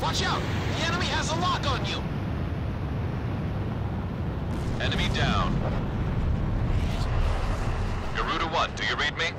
Watch out! The enemy has a lock on you! Enemy down. Garuda 1, do you read me?